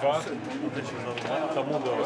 Два. Тому давай.